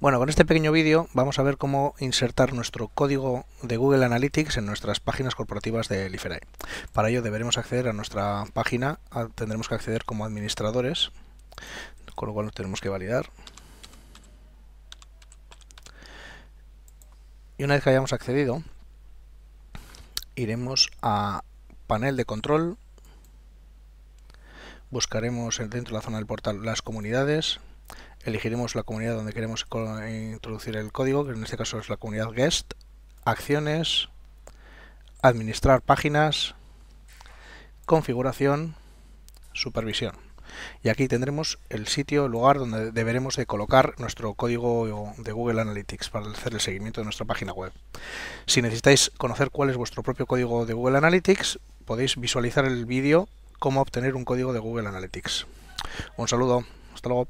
Bueno, con este pequeño vídeo vamos a ver cómo insertar nuestro código de Google Analytics en nuestras páginas corporativas de Liferay. Para ello deberemos acceder a nuestra página, tendremos que acceder como administradores, con lo cual tenemos que validar. Y una vez que hayamos accedido, iremos a panel de control, buscaremos dentro de la zona del portal las comunidades, elegiremos la comunidad donde queremos introducir el código, que en este caso es la comunidad guest, acciones, administrar páginas, configuración, supervisión. Y aquí tendremos el sitio, el lugar donde deberemos de colocar nuestro código de Google Analytics para hacer el seguimiento de nuestra página web. Si necesitáis conocer cuál es vuestro propio código de Google Analytics, podéis visualizar el vídeo cómo obtener un código de Google Analytics. Un saludo, hasta luego.